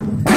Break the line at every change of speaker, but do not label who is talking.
you